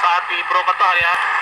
saat di Purwokerto ya.